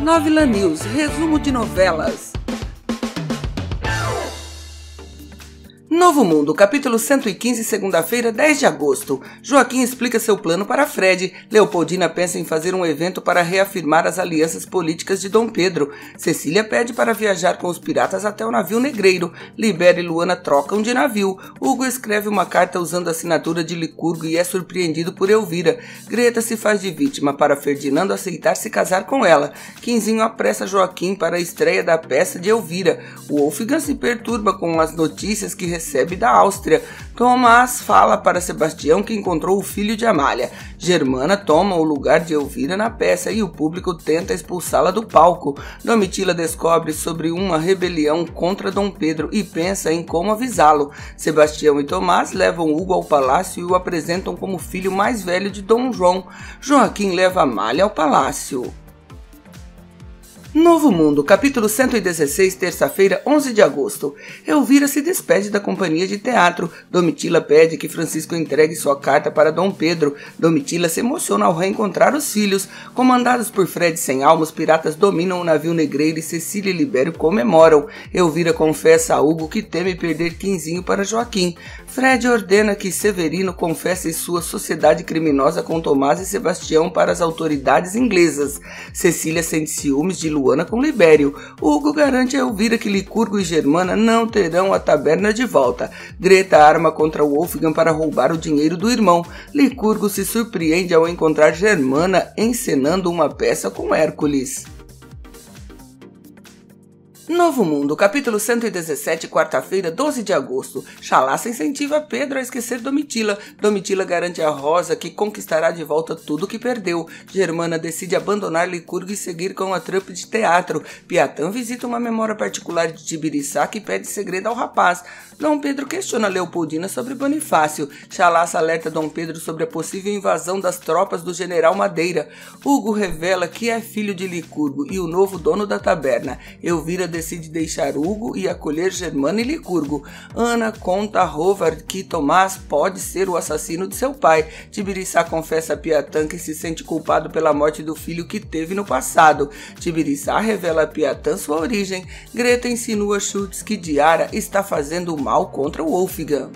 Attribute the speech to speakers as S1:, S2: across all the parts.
S1: Novela News, resumo de novelas. Novo Mundo, capítulo 115, segunda-feira, 10 de agosto. Joaquim explica seu plano para Fred. Leopoldina pensa em fazer um evento para reafirmar as alianças políticas de Dom Pedro. Cecília pede para viajar com os piratas até o navio negreiro. Libera e Luana trocam de navio. Hugo escreve uma carta usando a assinatura de Licurgo e é surpreendido por Elvira. Greta se faz de vítima para Ferdinando aceitar se casar com ela. Quinzinho apressa Joaquim para a estreia da peça de Elvira. Wolfgang se perturba com as notícias que recebe da Áustria. Tomás fala para Sebastião que encontrou o filho de Amália. Germana toma o lugar de Elvira na peça e o público tenta expulsá-la do palco. Domitila descobre sobre uma rebelião contra Dom Pedro e pensa em como avisá-lo. Sebastião e Tomás levam Hugo ao palácio e o apresentam como filho mais velho de Dom João. Joaquim leva Amália ao palácio. Novo Mundo, capítulo 116, terça-feira, 11 de agosto. Elvira se despede da companhia de teatro. Domitila pede que Francisco entregue sua carta para Dom Pedro. Domitila se emociona ao reencontrar os filhos. Comandados por Fred sem alma, os piratas dominam o navio negreiro e Cecília e Libério comemoram. Elvira confessa a Hugo que teme perder Quinzinho para Joaquim. Fred ordena que Severino confesse sua sociedade criminosa com Tomás e Sebastião para as autoridades inglesas. Cecília sente ciúmes de Lu Luana com Libério. Hugo garante a Elvira que Licurgo e Germana não terão a taberna de volta. Greta arma contra Wolfgang para roubar o dinheiro do irmão. Licurgo se surpreende ao encontrar Germana encenando uma peça com Hércules. Novo Mundo, capítulo 117, quarta-feira, 12 de agosto. Chalaça incentiva Pedro a esquecer Domitila. Domitila garante a Rosa que conquistará de volta tudo que perdeu. Germana decide abandonar Licurgo e seguir com a trupe de teatro. Piatã visita uma memória particular de Tibiriçá que pede segredo ao rapaz. Dom Pedro questiona Leopoldina sobre Bonifácio. Chalaça alerta Dom Pedro sobre a possível invasão das tropas do general Madeira. Hugo revela que é filho de Licurgo e o novo dono da taberna. Elvira decide deixar Hugo e acolher Germana e Licurgo. Ana conta a Rovard que Tomás pode ser o assassino de seu pai. Tibiriçá confessa a Piatã que se sente culpado pela morte do filho que teve no passado. Tibiriçá revela a Piatã sua origem. Greta insinua Schultz que Diara está fazendo mal contra Wolfgang.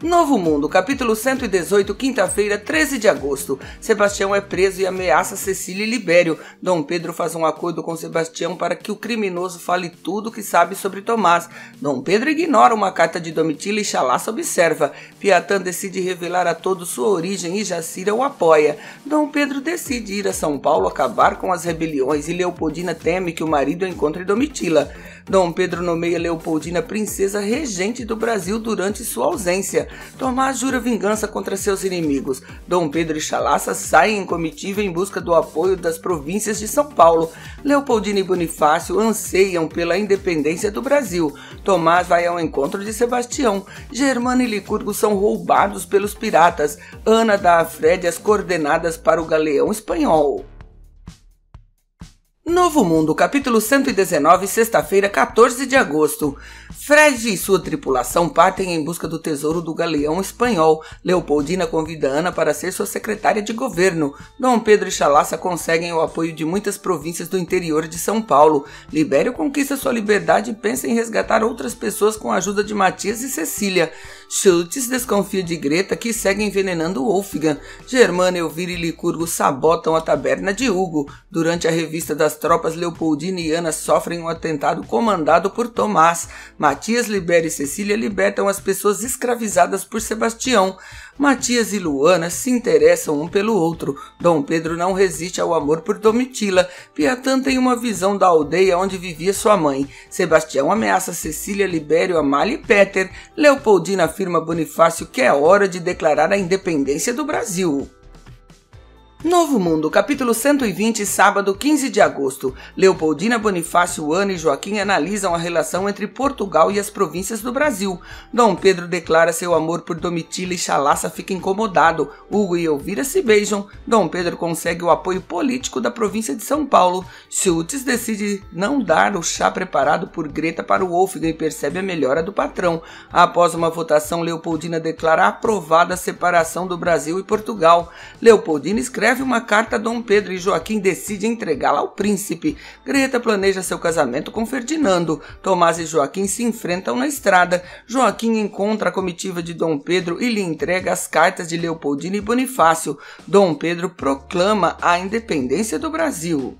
S1: Novo Mundo, capítulo 118, quinta-feira, 13 de agosto. Sebastião é preso e ameaça Cecília e Libério. Dom Pedro faz um acordo com Sebastião para que o criminoso fale tudo o que sabe sobre Tomás. Dom Pedro ignora uma carta de Domitila e Chalaça observa. Piatã decide revelar a todos sua origem e Jacira o apoia. Dom Pedro decide ir a São Paulo acabar com as rebeliões e Leopoldina teme que o marido encontre Domitila. Dom Pedro nomeia Leopoldina princesa regente do Brasil durante sua ausência. Tomás jura vingança contra seus inimigos. Dom Pedro e Chalaça saem em comitiva em busca do apoio das províncias de São Paulo. Leopoldina e Bonifácio anseiam pela independência do Brasil. Tomás vai ao encontro de Sebastião. Germano e Licurgo são roubados pelos piratas. Ana dá a Fred as coordenadas para o galeão espanhol. Novo Mundo, capítulo 119, sexta-feira, 14 de agosto. Fred e sua tripulação partem em busca do tesouro do galeão espanhol. Leopoldina convida Ana para ser sua secretária de governo. Dom Pedro e Chalaça conseguem o apoio de muitas províncias do interior de São Paulo. Libério conquista sua liberdade e pensa em resgatar outras pessoas com a ajuda de Matias e Cecília. Schultz desconfia de Greta, que segue envenenando Wolfgang. Germana, Elvira e Licurgo sabotam a taberna de Hugo. Durante a revista das tropas, Leopoldina e Ana sofrem um atentado comandado por Tomás. Matias, Libério e Cecília libertam as pessoas escravizadas por Sebastião. Matias e Luana se interessam um pelo outro. Dom Pedro não resiste ao amor por Domitila. Piatã tem uma visão da aldeia onde vivia sua mãe. Sebastião ameaça Cecília, Libério, Amália e Péter. Leopoldina afirma Bonifácio que é hora de declarar a independência do Brasil. Novo Mundo, capítulo 120, sábado 15 de agosto. Leopoldina, Bonifácio, Ana e Joaquim analisam a relação entre Portugal e as províncias do Brasil. Dom Pedro declara seu amor por Domitila e Chalaça fica incomodado. Hugo e Elvira se beijam. Dom Pedro consegue o apoio político da província de São Paulo. Schultz decide não dar o chá preparado por Greta para o Wolfgang e percebe a melhora do patrão. Após uma votação, Leopoldina declara aprovada a separação do Brasil e Portugal. Leopoldina escreve escreve uma carta a Dom Pedro e Joaquim decide entregá-la ao príncipe. Greta planeja seu casamento com Ferdinando. Tomás e Joaquim se enfrentam na estrada. Joaquim encontra a comitiva de Dom Pedro e lhe entrega as cartas de Leopoldina e Bonifácio. Dom Pedro proclama a independência do Brasil.